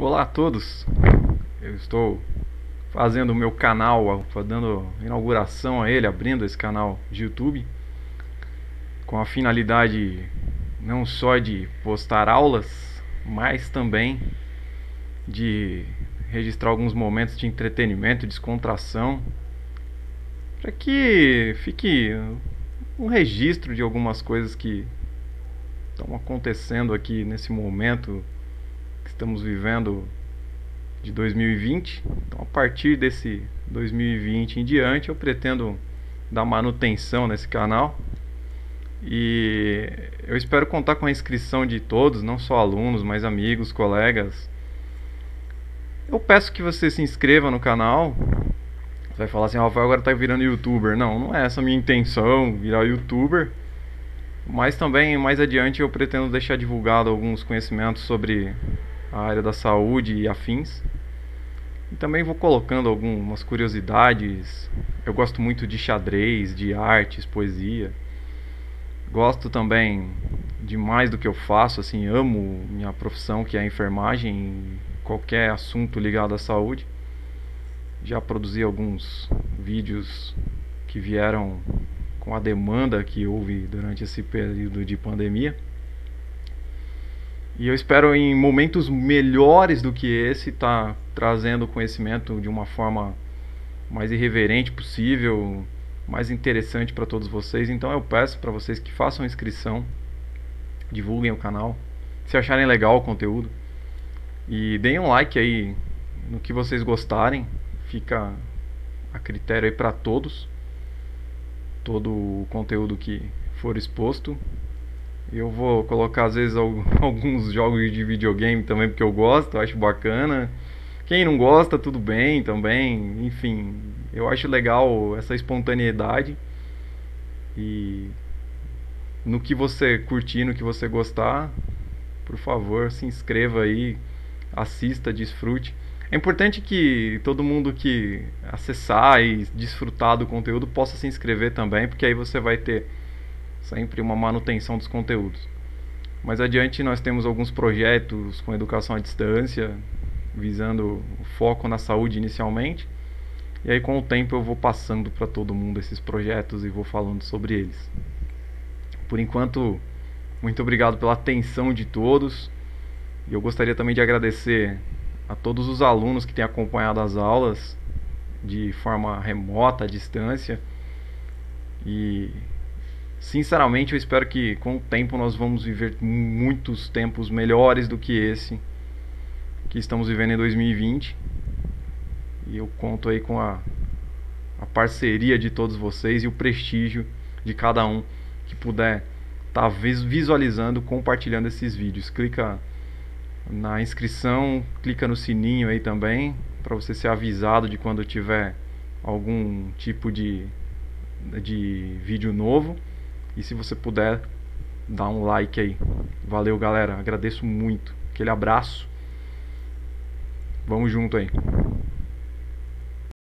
Olá a todos, eu estou fazendo o meu canal, dando inauguração a ele, abrindo esse canal de YouTube com a finalidade não só de postar aulas, mas também de registrar alguns momentos de entretenimento, descontração, para que fique um registro de algumas coisas que estão acontecendo aqui nesse momento estamos vivendo de 2020. Então, a partir desse 2020 em diante, eu pretendo dar manutenção nesse canal. E eu espero contar com a inscrição de todos, não só alunos, mas amigos, colegas. Eu peço que você se inscreva no canal. Você vai falar assim, Rafael agora está virando youtuber. Não, não é essa a minha intenção, virar youtuber. Mas também mais adiante eu pretendo deixar divulgado alguns conhecimentos sobre a área da saúde e afins. E também vou colocando algumas curiosidades. Eu gosto muito de xadrez, de artes, poesia. Gosto também de mais do que eu faço, assim, amo minha profissão que é a enfermagem, qualquer assunto ligado à saúde. Já produzi alguns vídeos que vieram com a demanda que houve durante esse período de pandemia. E eu espero em momentos melhores do que esse estar tá trazendo conhecimento de uma forma mais irreverente possível, mais interessante para todos vocês. Então eu peço para vocês que façam inscrição, divulguem o canal, se acharem legal o conteúdo e deem um like aí no que vocês gostarem. Fica a critério aí para todos. Todo o conteúdo que for exposto eu vou colocar às vezes alguns jogos de videogame também porque eu gosto, acho bacana. Quem não gosta, tudo bem também. Enfim, eu acho legal essa espontaneidade. E no que você curtir, no que você gostar, por favor, se inscreva aí, assista, desfrute. É importante que todo mundo que acessar e desfrutar do conteúdo possa se inscrever também, porque aí você vai ter sempre uma manutenção dos conteúdos. Mais adiante nós temos alguns projetos com educação à distância, visando o foco na saúde inicialmente. E aí com o tempo eu vou passando para todo mundo esses projetos e vou falando sobre eles. Por enquanto, muito obrigado pela atenção de todos. E eu gostaria também de agradecer a todos os alunos que têm acompanhado as aulas de forma remota, à distância. E Sinceramente, eu espero que com o tempo nós vamos viver muitos tempos melhores do que esse que estamos vivendo em 2020. E eu conto aí com a, a parceria de todos vocês e o prestígio de cada um que puder estar tá visualizando, compartilhando esses vídeos. Clica na inscrição, clica no sininho aí também para você ser avisado de quando tiver algum tipo de, de vídeo novo. E se você puder, dá um like aí. Valeu, galera. Agradeço muito. Aquele abraço. Vamos junto aí.